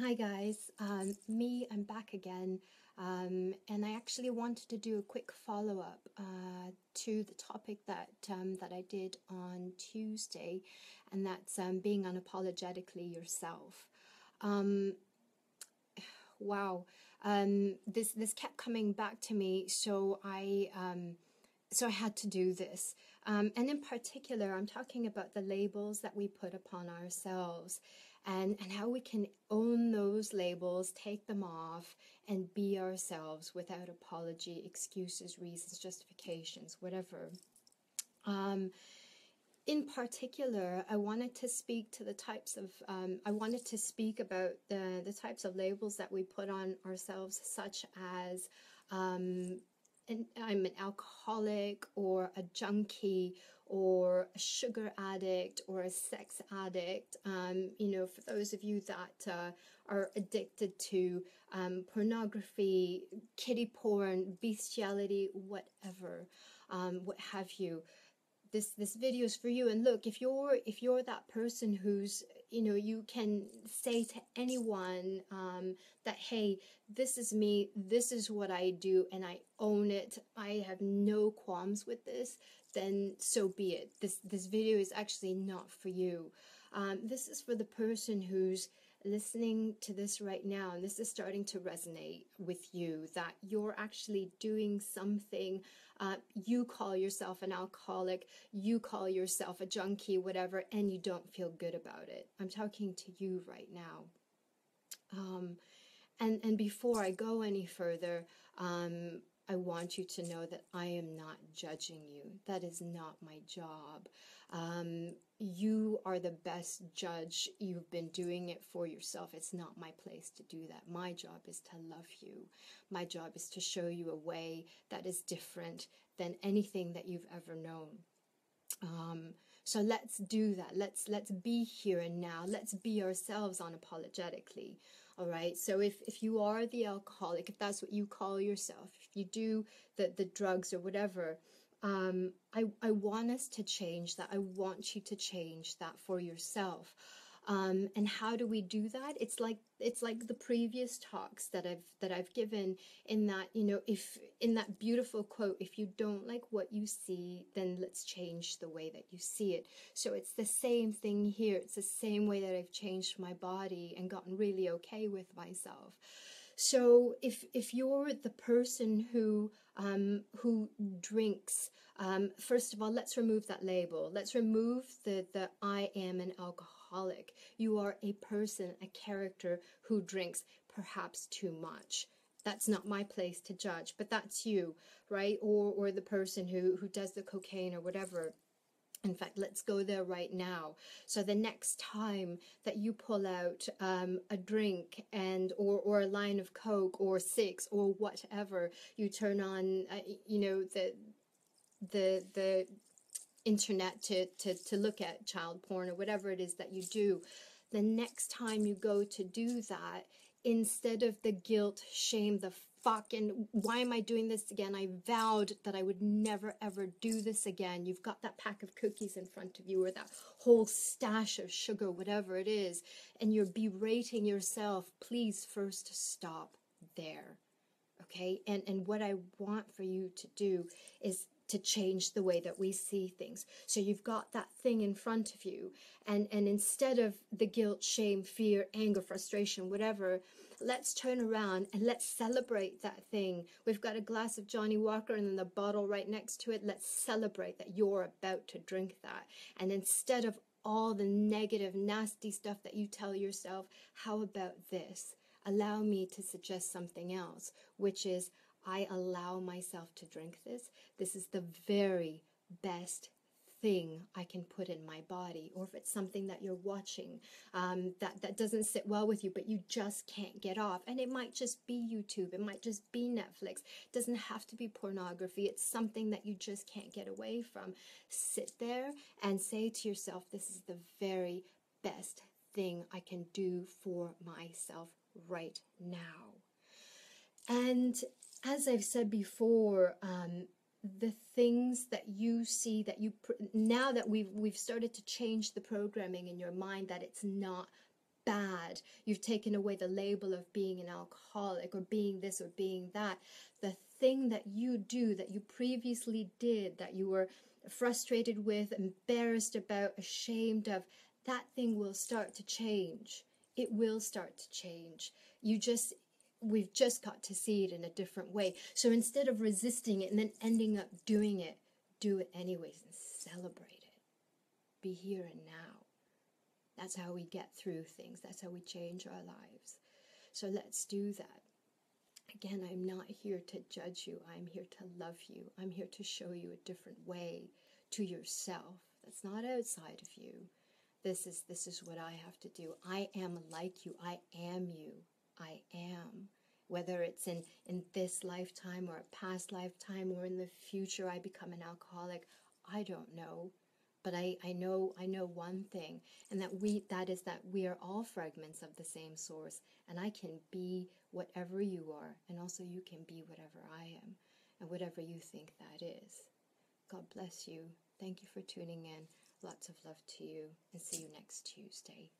Hi guys, um, me, I'm back again, um, and I actually wanted to do a quick follow up uh, to the topic that um, that I did on Tuesday, and that's um, being unapologetically yourself. Um, wow, um, this this kept coming back to me, so I so I had to do this. Um, and in particular, I'm talking about the labels that we put upon ourselves and, and how we can own those labels, take them off, and be ourselves without apology, excuses, reasons, justifications, whatever. Um, in particular, I wanted to speak to the types of, um, I wanted to speak about the, the types of labels that we put on ourselves, such as um, an, I'm an alcoholic or a junkie or a sugar addict or a sex addict. Um, you know, for those of you that uh, are addicted to um, pornography, kiddie porn, bestiality, whatever, um, what have you. This, this video is for you and look if you're if you're that person who's you know you can say to anyone um, that hey this is me this is what i do and i own it i have no qualms with this then so be it. This this video is actually not for you. Um, this is for the person who's listening to this right now, and this is starting to resonate with you. That you're actually doing something. Uh, you call yourself an alcoholic, you call yourself a junkie, whatever, and you don't feel good about it. I'm talking to you right now. Um, and and before I go any further, um, I want you to know that I am not judging you. That is not my job. Um, you are the best judge. You've been doing it for yourself. It's not my place to do that. My job is to love you. My job is to show you a way that is different than anything that you've ever known. Um, so let's do that. Let's let's be here and now. Let's be ourselves unapologetically. All right. So if, if you are the alcoholic, if that's what you call yourself, if you do the, the drugs or whatever, um, I, I want us to change that. I want you to change that for yourself. Um, and how do we do that? It's like it's like the previous talks that I've that I've given in that you know if in that beautiful quote, if you don't like what you see, then let's change the way that you see it. So it's the same thing here. It's the same way that I've changed my body and gotten really okay with myself. So if if you're the person who um, who drinks, um, first of all, let's remove that label. Let's remove the the I am an alcoholic. You are a person, a character who drinks perhaps too much. That's not my place to judge, but that's you, right? Or or the person who who does the cocaine or whatever. In fact, let's go there right now. So the next time that you pull out um, a drink and or or a line of coke or six or whatever, you turn on, uh, you know the the the internet to, to, to look at child porn or whatever it is that you do, the next time you go to do that, instead of the guilt, shame, the fuck, and why am I doing this again? I vowed that I would never ever do this again. You've got that pack of cookies in front of you or that whole stash of sugar, whatever it is, and you're berating yourself. Please first stop there. Okay? And and what I want for you to do is to change the way that we see things. So you've got that thing in front of you, and, and instead of the guilt, shame, fear, anger, frustration, whatever, let's turn around and let's celebrate that thing. We've got a glass of Johnnie Walker and then the bottle right next to it. Let's celebrate that you're about to drink that. And instead of all the negative, nasty stuff that you tell yourself, how about this? Allow me to suggest something else, which is I allow myself to drink this. This is the very best thing I can put in my body, or if it's something that you're watching um, that that doesn't sit well with you, but you just can't get off, and it might just be YouTube, it might just be Netflix. It doesn't have to be pornography. It's something that you just can't get away from. Sit there and say to yourself, "This is the very best thing I can do for myself right now." And as I've said before, um, the things that you see that you now that we've we've started to change the programming in your mind that it's not bad. You've taken away the label of being an alcoholic or being this or being that. The thing that you do that you previously did that you were frustrated with, embarrassed about, ashamed of, that thing will start to change. It will start to change. You just, we've just got to see it in a different way. So instead of resisting it and then ending up doing it, do it anyways and celebrate it. Be here and now. That's how we get through things. That's how we change our lives. So let's do that. Again, I'm not here to judge you. I'm here to love you. I'm here to show you a different way to yourself that's not outside of you. This is this is what I have to do. I am like you. I am you. I am. Whether it's in, in this lifetime or a past lifetime or in the future I become an alcoholic, I don't know. But I, I know I know one thing, and that we that is that we are all fragments of the same source, and I can be whatever you are, and also you can be whatever I am, and whatever you think that is. God bless you. Thank you for tuning in. Lots of love to you, and see you next Tuesday.